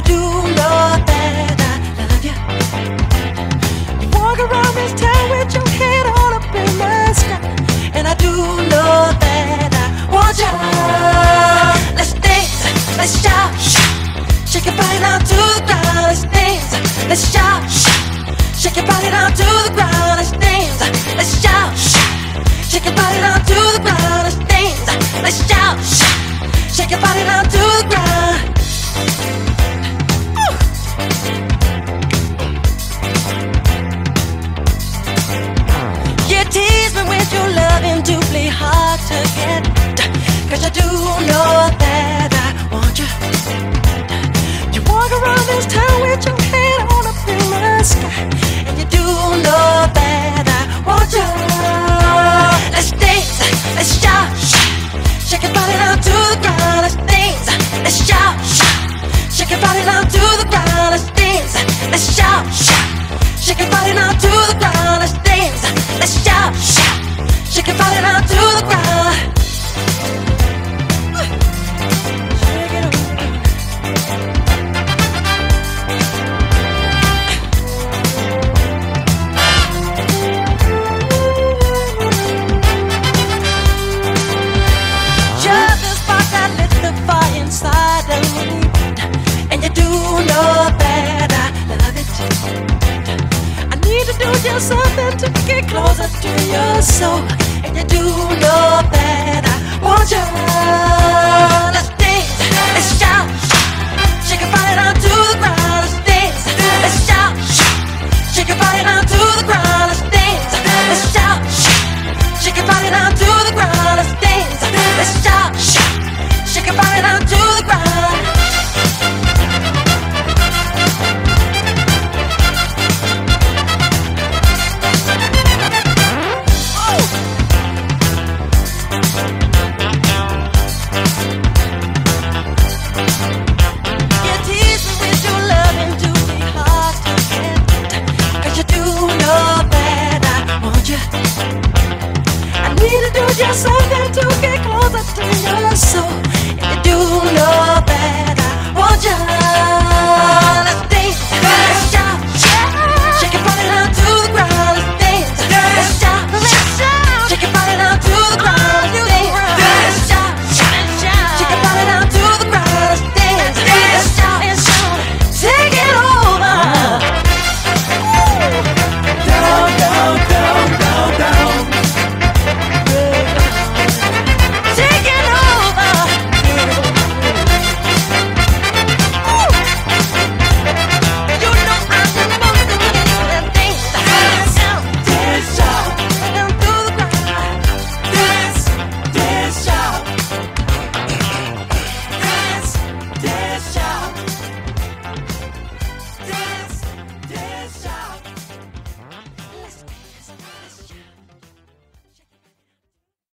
I do know that I love you. you walk around this town with your head all up in the sky, and I do know that I want you. Let's dance, let's shout, shake your body to the ground. Let's dance, let's shout, shake your body to the ground. Let's dance, let's shout, shake your body down to the ground. Let's shout, shout. yourself and to get closer to your soul. And you do your soul